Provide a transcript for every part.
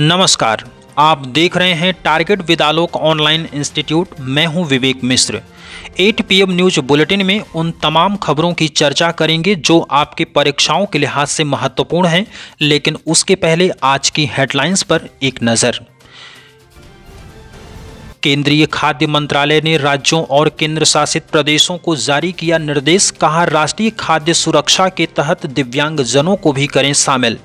नमस्कार। आप देख रहे हैं टारगेट विदालोक ऑनलाइन इंस्टीट्यूट। मैं हूँ Vivek Mishra. 8 PM news bulletin में उन तमाम खबरों की चर्चा करेंगे जो आपके परीक्षाओं के लिहाज से महत्वपूर्ण हैं, लेकिन उसके पहले आज की हेडलाइंस पर एक नज़र। केंद्रीय खाद्य मंत्रालय ने राज्यों और केंद्र शासित प्रदेशों को जारी किया निर्देश, कहा राष्ट्रीय खाद्य सुरक्षा के तहत दिव्यांग जनों को भी करें शामिल।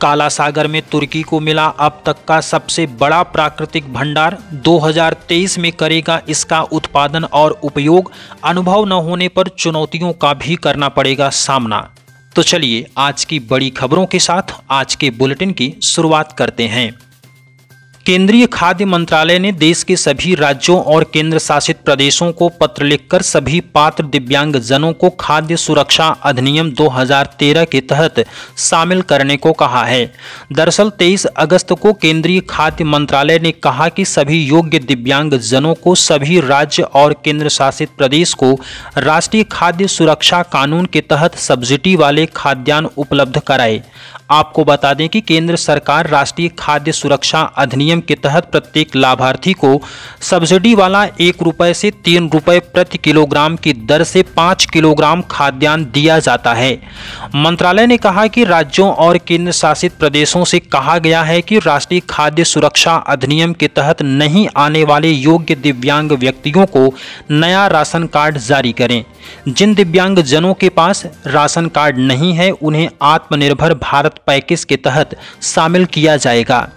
काला सागर में तुर्की को मिला अब तक का सबसे बड़ा प्राकृतिक भंडार। 2023 में करेगा इसका उत्पादन और उपयोग। अनुभव न होने पर चुनौतियों का भी करना पड़ेगा सामना। तो चलिए आज की बड़ी खबरों के साथ आज के बुलेटिन की शुरुआत करते हैं। केंद्रीय खाद्य मंत्रालय ने देश के सभी राज्यों और केंद्र शासित प्रदेशों को पत्र लिखकर सभी पात्र दिव्यांग जनों को खाद्य सुरक्षा अधिनियम 2013 के तहत शामिल करने को कहा है। दरअसल 23 अगस्त को केंद्रीय खाद्य मंत्रालय ने कहा कि सभी योग्य दिव्यांग जनों को सभी राज्य और केंद्र शासित प्रदेश को राष्ट्रीय खाद्य सुरक्षा कानून के तहत सब्सिडी वाले खाद्यान्न उपलब्ध कराए। आपको बता दें कि केंद्र सरकार राष्ट्रीय खाद्य सुरक्षा अधिनियम के तहत प्रत्येक लाभार्थी को सब्सिडी वाला एक रुपये से तीन रुपये प्रति किलोग्राम की दर से पाँच किलोग्राम खाद्यान्न दिया जाता है। मंत्रालय ने कहा कि राज्यों और केंद्र शासित प्रदेशों से कहा गया है कि राष्ट्रीय खाद्य सुरक्षा अधिनियम के तहत नहीं आने वाले योग्य दिव्यांग व्यक्तियों को नया राशन कार्ड जारी करें। जिन दिव्यांग जनों के पास राशन कार्ड नहीं है, उन्हें आत्मनिर्भर भारत पैकेज के तहत शामिल किया जाएगा।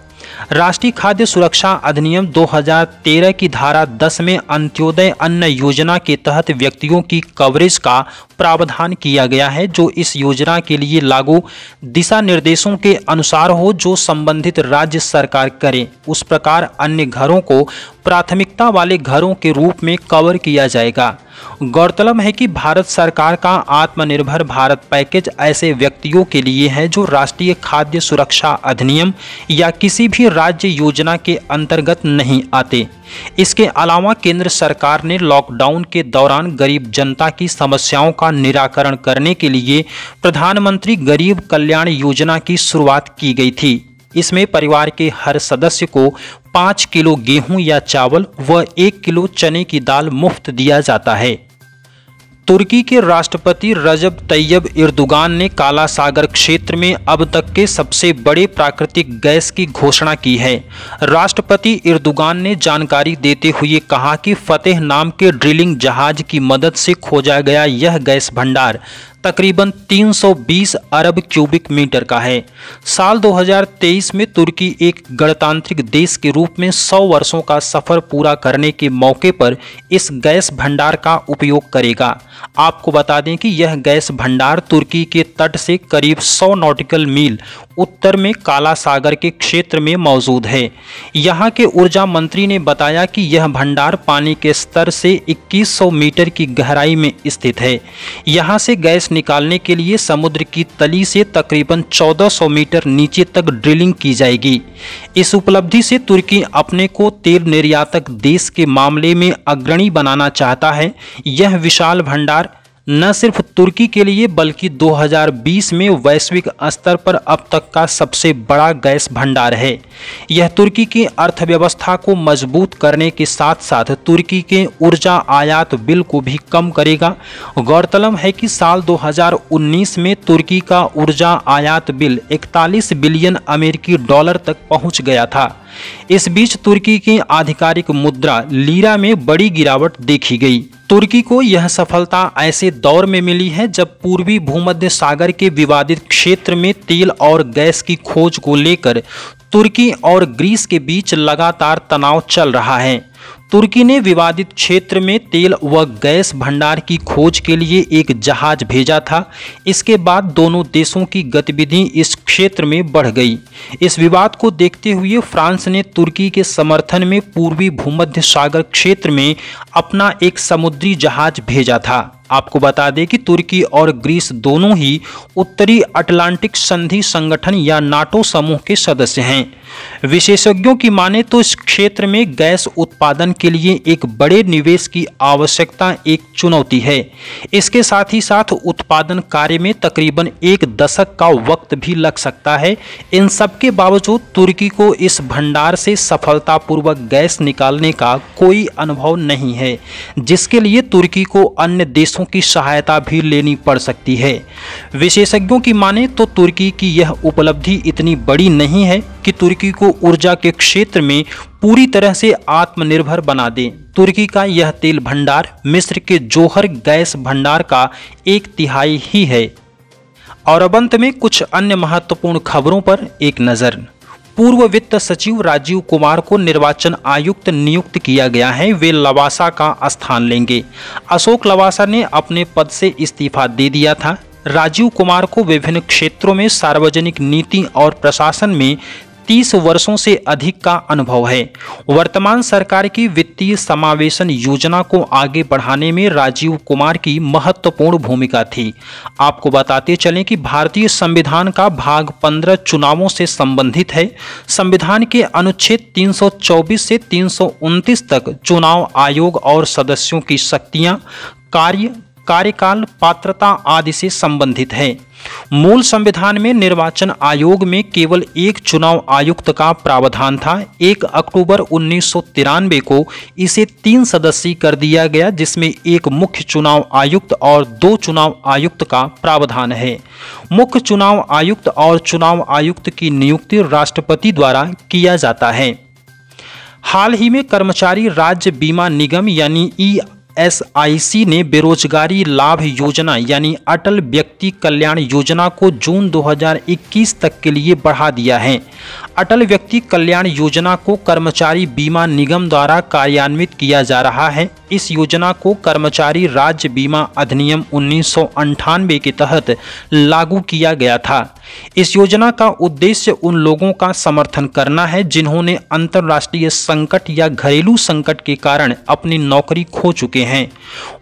राष्ट्रीय खाद्य सुरक्षा अधिनियम 2013 की धारा 10 में अंत्योदय अन्न योजना के तहत व्यक्तियों की कवरेज का प्रावधान किया गया है, जो इस योजना के लिए लागू दिशा निर्देशों के अनुसार हो, जो संबंधित राज्य सरकार करे। उस प्रकार अन्य घरों को प्राथमिकता वाले घरों के रूप में कवर किया जाएगा। गौरतलब है कि भारत सरकार का आत्मनिर्भर भारत पैकेज ऐसे व्यक्तियों के लिए है जो राष्ट्रीय खाद्य सुरक्षा अधिनियम या किसी भी राज्य योजना के अंतर्गत नहीं आते। इसके अलावा केंद्र सरकार ने लॉकडाउन के दौरान गरीब जनता की समस्याओं का निराकरण करने के लिए प्रधानमंत्री गरीब कल्याण योजना की शुरुआत की गई थी। इसमें परिवार के हर सदस्य को पाँच किलो गेहूँ या चावल व एक किलो चने की दाल मुफ़्त दिया जाता है। तुर्की के राष्ट्रपति रजब तैयब इर्दुगान ने काला सागर क्षेत्र में अब तक के सबसे बड़े प्राकृतिक गैस की घोषणा की है। राष्ट्रपति इर्दुगान ने जानकारी देते हुए कहा कि फतेह नाम के ड्रिलिंग जहाज़ की मदद से खोजा गया यह गैस भंडार तकरीबन 320 अरब क्यूबिक मीटर का है। साल 2023 में तुर्की एक गणतांत्रिक देश के रूप में 100 वर्षों का सफ़र पूरा करने के मौके पर इस गैस भंडार का उपयोग करेगा। आपको बता दें कि यह गैस भंडार तुर्की के तट से करीब 100 नॉटिकल मील उत्तर में काला सागर के क्षेत्र में मौजूद है। यहाँ के ऊर्जा मंत्री ने बताया कि यह भंडार पानी के स्तर से 2100 मीटर की गहराई में स्थित है। यहाँ से गैस निकालने के लिए समुद्र की तली से तकरीबन 1400 मीटर नीचे तक ड्रिलिंग की जाएगी। इस उपलब्धि से तुर्की अपने को तेल निर्यातक देश के मामले में अग्रणी बनाना चाहता है। यह विशाल भंडार न सिर्फ़ तुर्की के लिए, बल्कि 2020 में वैश्विक स्तर पर अब तक का सबसे बड़ा गैस भंडार है। यह तुर्की की अर्थव्यवस्था को मज़बूत करने के साथ साथ तुर्की के ऊर्जा आयात बिल को भी कम करेगा। गौरतलब है कि साल 2019 में तुर्की का ऊर्जा आयात बिल 41 बिलियन अमेरिकी डॉलर तक पहुँच गया था। इस बीच तुर्की की आधिकारिक मुद्रा लीरा में बड़ी गिरावट देखी गई। तुर्की को यह सफलता ऐसे दौर में मिली है जब पूर्वी भूमध्य सागर के विवादित क्षेत्र में तेल और गैस की खोज को लेकर तुर्की और ग्रीस के बीच लगातार तनाव चल रहा है। तुर्की ने विवादित क्षेत्र में तेल व गैस भंडार की खोज के लिए एक जहाज़ भेजा था। इसके बाद दोनों देशों की गतिविधि इस क्षेत्र में बढ़ गई। इस विवाद को देखते हुए फ्रांस ने तुर्की के समर्थन में पूर्वी भूमध्य सागर क्षेत्र में अपना एक समुद्री जहाज़ भेजा था। आपको बता दें कि तुर्की और ग्रीस दोनों ही उत्तरी अटलांटिक संधि संगठन या नाटो समूह के सदस्य हैं। विशेषज्ञों की माने तो इस क्षेत्र में गैस उत्पादन के लिए एक बड़े निवेश की आवश्यकता एक चुनौती है। इसके साथ ही साथ उत्पादन कार्य में तकरीबन एक दशक का वक्त भी लग सकता है। इन सब के बावजूद तुर्की को इस भंडार से सफलतापूर्वक गैस निकालने का कोई अनुभव नहीं है, जिसके लिए तुर्की को अन्य देशों की सहायता भी लेनी पड़ सकती है। विशेषज्ञों की माने तो तुर्की की यह उपलब्धि इतनी बड़ी नहीं है कि तुर्की को ऊर्जा के क्षेत्र में पूरी तरह से आत्मनिर्भर बना दें। तुर्की का यह तेल भंडार मिस्र के जोहर गैस भंडार का एक तिहाई ही है। और अब अंत में कुछ अन्य महत्वपूर्ण खबरों पर एक नज़र। पूर्व वित्त सचिव राजीव कुमार को निर्वाचन आयुक्त नियुक्त किया गया है, वे लवासा का स्थान लेंगे। अशोक लवासा ने अपने पद से इस्तीफा दे दिया था। राजीव कुमार को विभिन्न क्षेत्रों में सार्वजनिक नीति और प्रशासन में तीस वर्षों से अधिक का अनुभव है। वर्तमान सरकार की वित्तीय समावेशन योजना को आगे बढ़ाने में राजीव कुमार की महत्वपूर्ण भूमिका थी। आपको बताते चलें कि भारतीय संविधान का भाग 15 चुनावों से संबंधित है। संविधान के अनुच्छेद 324 से 329 तक चुनाव आयोग और सदस्यों की शक्तियाँ, कार्य कार्यकाल, पात्रता आदि से संबंधित है। मूल संविधान में निर्वाचन आयोग में केवल एक चुनाव आयुक्त का प्रावधान था। एक अक्टूबर उन्नीस सौ तिरानबे को इसे तीन सदस्यीय कर दिया गया, जिसमें एक मुख्य चुनाव आयुक्त और दो चुनाव आयुक्त का प्रावधान है। मुख्य चुनाव आयुक्त और चुनाव आयुक्त की नियुक्ति राष्ट्रपति द्वारा किया जाता है। हाल ही में कर्मचारी राज्य बीमा निगम यानी ई एसआईसी ने बेरोजगारी लाभ योजना यानी अटल व्यक्ति कल्याण योजना को जून 2021 तक के लिए बढ़ा दिया है। अटल व्यक्ति कल्याण योजना को कर्मचारी बीमा निगम द्वारा कार्यान्वित किया जा रहा है। इस योजना को कर्मचारी राज्य बीमा अधिनियम उन्नीस के तहत लागू किया गया था। इस योजना का उद्देश्य उन लोगों का समर्थन करना है, जिन्होंने अंतर्राष्ट्रीय संकट या घरेलू संकट के कारण अपनी नौकरी खो चुके हैं।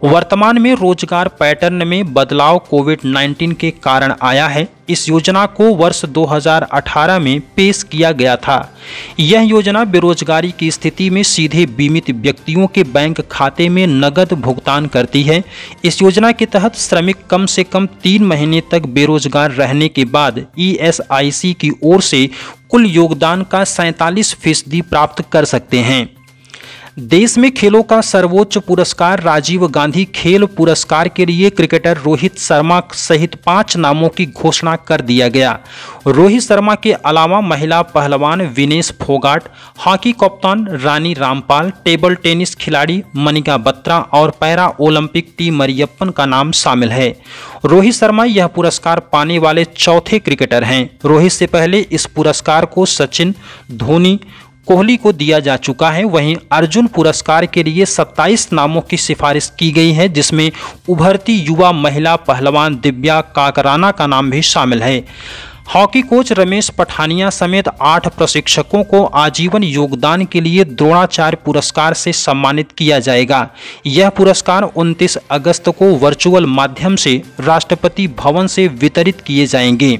वर्तमान में रोज़गार पैटर्न में बदलाव कोविड 19 के कारण आया है। इस योजना को वर्ष 2018 में पेश किया गया था। यह योजना बेरोजगारी की स्थिति में सीधे बीमित व्यक्तियों के बैंक खाते में नगद भुगतान करती है। इस योजना के तहत श्रमिक कम से कम तीन महीने तक बेरोजगार रहने के बाद ईएसआईसी की ओर से कुल योगदान का सैंतालीस फ़ीसदी प्राप्त कर सकते हैं। देश में खेलों का सर्वोच्च पुरस्कार राजीव गांधी खेल पुरस्कार के लिए क्रिकेटर रोहित शर्मा सहित पाँच नामों की घोषणा कर दिया गया। रोहित शर्मा के अलावा महिला पहलवान विनेश फोगाट, हॉकी कप्तान रानी रामपाल, टेबल टेनिस खिलाड़ी मनिका बत्रा और पैरा ओलंपिक टी मरियप्पन का नाम शामिल है। रोहित शर्मा यह पुरस्कार पाने वाले चौथे क्रिकेटर हैं। रोहित से पहले इस पुरस्कार को सचिन, धोनी कोहली को दिया जा चुका है। वहीं अर्जुन पुरस्कार के लिए 27 नामों की सिफारिश की गई है, जिसमें उभरती युवा महिला पहलवान दिव्या काकराना का नाम भी शामिल है। हॉकी कोच रमेश पठानिया समेत आठ प्रशिक्षकों को आजीवन योगदान के लिए द्रोणाचार्य पुरस्कार से सम्मानित किया जाएगा। यह पुरस्कार 29 अगस्त को वर्चुअल माध्यम से राष्ट्रपति भवन से वितरित किए जाएँगे।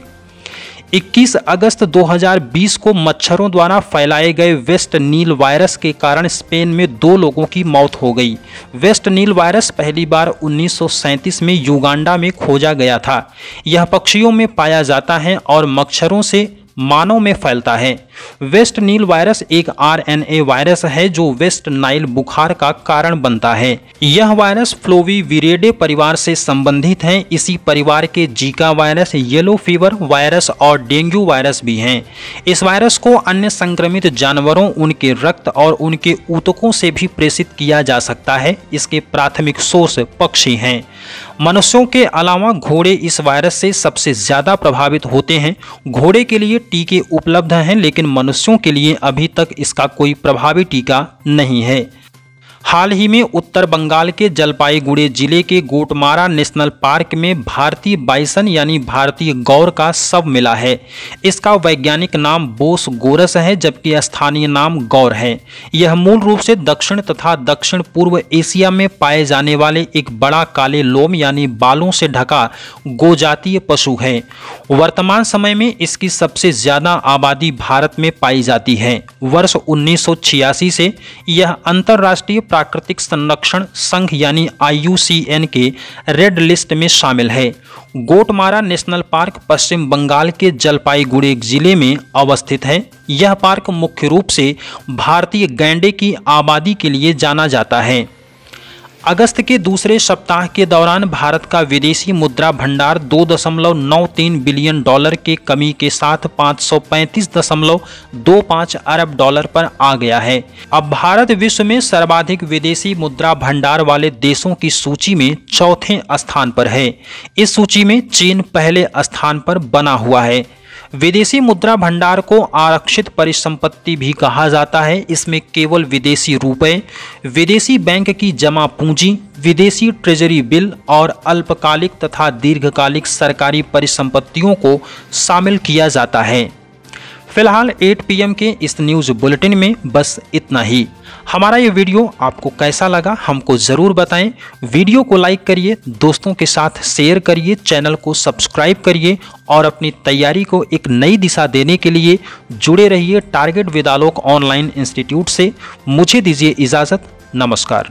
21 अगस्त 2020 को मच्छरों द्वारा फैलाए गए वेस्ट नील वायरस के कारण स्पेन में दो लोगों की मौत हो गई। वेस्ट नील वायरस पहली बार 1937 में युगांडा में खोजा गया था। यह पक्षियों में पाया जाता है और मच्छरों से मानव में फैलता है। वेस्ट नील वायरस एक आरएनए वायरस है जो वेस्ट नाइल बुखार का कारण बनता है। यह वायरस फ्लोवी विरेडे परिवार से संबंधित है। इसी परिवार के Zika virus, yellow fever virus और डेंगू वायरस भी हैं। इस वायरस को अन्य संक्रमित जानवरों, उनके रक्त और उनके ऊतकों से भी प्रेषित किया जा सकता है। इसके प्राथमिक सोर्स पक्षी हैं। मनुष्यों के अलावा घोड़े इस वायरस से सबसे ज़्यादा प्रभावित होते हैं। घोड़े के लिए टीके उपलब्ध हैं, लेकिन मनुष्यों के लिए अभी तक इसका कोई प्रभावी टीका नहीं है। हाल ही में उत्तर बंगाल के जलपाईगुड़ी ज़िले के गोटमारा नेशनल पार्क में भारतीय बाइसन यानी भारतीय गौर का शव मिला है। इसका वैज्ञानिक नाम बोस गोरस है, जबकि स्थानीय नाम गौर है। यह मूल रूप से दक्षिण तथा दक्षिण पूर्व एशिया में पाए जाने वाले एक बड़ा काले लोम यानी बालों से ढका गोजातीय पशु है। वर्तमान समय में इसकी सबसे ज़्यादा आबादी भारत में पाई जाती है। वर्ष उन्नीस सौ छियासी से यह अंतर्राष्ट्रीय प्राकृतिक संरक्षण संघ यानी आईयूसीएन के रेड लिस्ट में शामिल है। गोटमारा नेशनल पार्क पश्चिम बंगाल के जलपाईगुड़ी ज़िले में अवस्थित है। यह पार्क मुख्य रूप से भारतीय गैंडे की आबादी के लिए जाना जाता है। अगस्त के दूसरे सप्ताह के दौरान भारत का विदेशी मुद्रा भंडार 2.93 बिलियन डॉलर के कमी के साथ 535.25 अरब डॉलर पर आ गया है। अब भारत विश्व में सर्वाधिक विदेशी मुद्रा भंडार वाले देशों की सूची में चौथे स्थान पर है। इस सूची में चीन पहले स्थान पर बना हुआ है। विदेशी मुद्रा भंडार को आरक्षित परिसंपत्ति भी कहा जाता है। इसमें केवल विदेशी रुपए, विदेशी बैंक की जमा पूंजी, विदेशी ट्रेजरी बिल और अल्पकालिक तथा दीर्घकालिक सरकारी परिसंपत्तियों को शामिल किया जाता है। फ़िलहाल 8 पीएम के इस न्यूज़ बुलेटिन में बस इतना ही। हमारा ये वीडियो आपको कैसा लगा हमको ज़रूर बताएँ। वीडियो को लाइक करिए, दोस्तों के साथ शेयर करिए चैनल को सब्सक्राइब करिए और अपनी तैयारी को एक नई दिशा देने के लिए जुड़े रहिए टारगेट विदालोक ऑनलाइन इंस्टीट्यूट से। मुझे दीजिए इजाज़त। नमस्कार।